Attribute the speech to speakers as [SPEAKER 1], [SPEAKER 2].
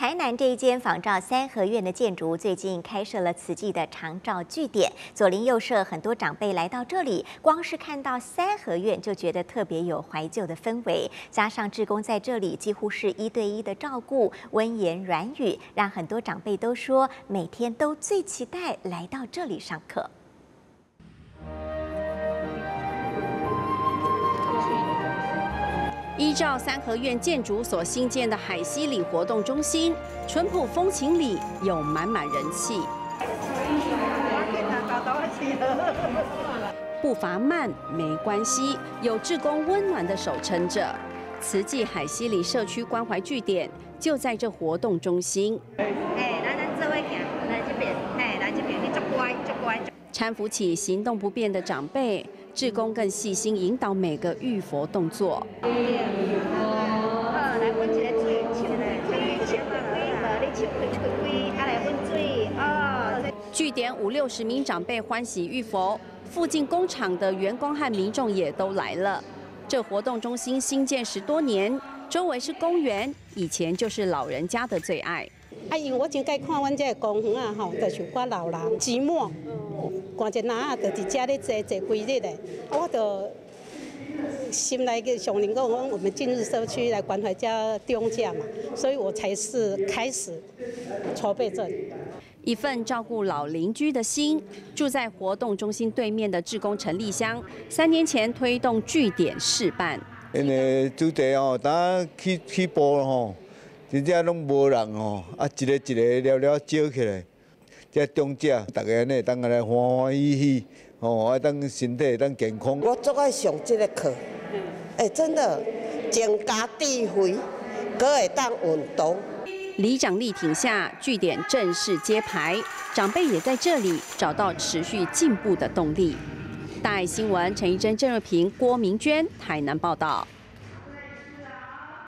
[SPEAKER 1] 台南这一间仿照三合院的建筑，最近开设了慈济的长照据点。左邻右舍很多长辈来到这里，光是看到三合院就觉得特别有怀旧的氛围。加上志工在这里几乎是一对一的照顾，温言软语，让很多长辈都说每天都最期待来到这里上课。
[SPEAKER 2] 依照三合院建筑所新建的海西里活动中心，淳朴风情里有满满人气。步伐慢没关系，有志工温暖的手撑着。慈济海西里社区关怀据点就在这活动中心。哎，来来这位来这边，哎，来这边，你足乖足乖。搀扶起行动不便的长辈。志工更细心引导每个浴佛动作。据点五六十名长辈欢喜浴佛，附近工厂的员工和民众也都来了。这活动中心新建十多年，周围是公园，以前就是老人家的最爱。
[SPEAKER 3] 啊，因为我真该看阮这个公园啊，吼，就是寡老人寂寞，关一哪啊，就伫遮咧坐坐规日的，我就心内个想能够我们进入社区来关怀家中家嘛，所以我才是开始筹备这里。
[SPEAKER 2] 一份照顾老邻居的心，住在活动中心对面的志工陈立香，三年前推动据点试办。
[SPEAKER 4] 因为主题哦，当起起步吼。真正拢无人哦，啊一个一个了了招起来，这中者大家呢当来欢欢喜喜，哦啊当身体当健康。
[SPEAKER 5] 我最爱上这个课，哎真的增加智慧，搁会当运动。
[SPEAKER 2] 里长力挺下，据点正式揭牌，长辈也在这里找到持续进步的动力。大爱新闻陈怡贞、郑瑞平、郭明娟，台南报道。